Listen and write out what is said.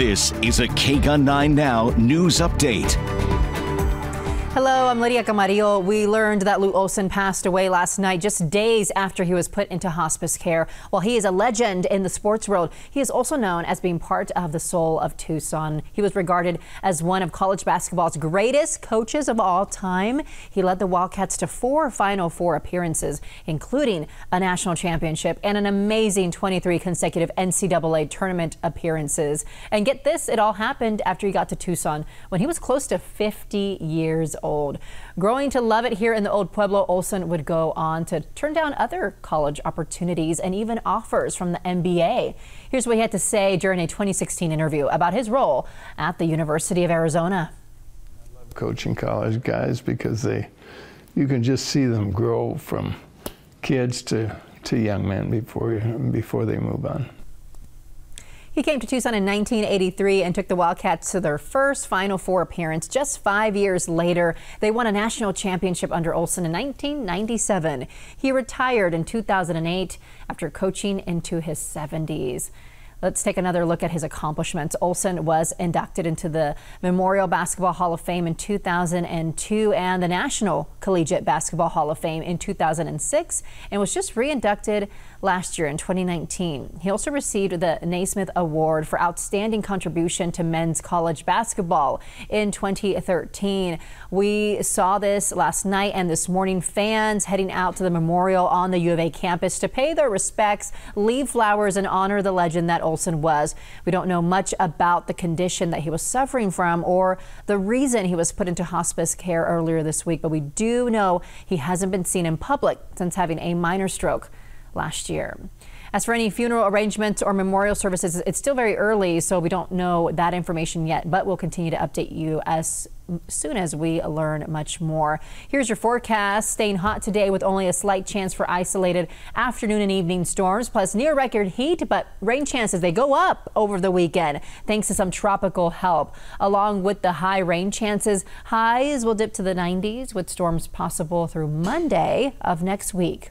This is a KGUN 9 Now news update. Hello, I'm Lydia Camarillo. We learned that Lute Olson passed away last night, just days after he was put into hospice care. While he is a legend in the sports world, he is also known as being part of the soul of Tucson. He was regarded as one of college basketball's greatest coaches of all time. He led the Wildcats to four Final Four appearances, including a national championship and an amazing 23 consecutive NCAA tournament appearances. And get this, it all happened after he got to Tucson when he was close to 50 years old. Growing to love it here in the Old Pueblo, Olson would go on to turn down other college opportunities and even offers from the NBA. Here's what he had to say during a 2016 interview about his role at the University of Arizona. I love coaching college guys because they, you can just see them grow from kids to, to young men before, before they move on. He came to Tucson in 1983 and took the Wildcats to their first Final Four appearance. Just five years later, they won a national championship under Olson in 1997. He retired in 2008 after coaching into his 70s. Let's take another look at his accomplishments. Olson was inducted into the Memorial Basketball Hall of Fame in 2002 and the National Collegiate Basketball Hall of Fame in 2006 and was just reinducted last year in 2019. He also received the Naismith Award for Outstanding Contribution to Men's College Basketball in 2013. We saw this last night and this morning. Fans heading out to the memorial on the U of A campus to pay their respects, leave flowers, and honor the legend that Olson was. We don't know much about the condition that he was suffering from or the reason he was put into hospice care earlier this week, but we do know he hasn't been seen in public since having a minor stroke last year. As for any funeral arrangements or memorial services, it's still very early, so we don't know that information yet, but we'll continue to update you as soon as we learn much more. Here's your forecast. Staying hot today with only a slight chance for isolated afternoon and evening storms, plus near record heat, but rain chances they go up over the weekend thanks to some tropical help. Along with the high rain chances, highs will dip to the 90s with storms possible through Monday of next week.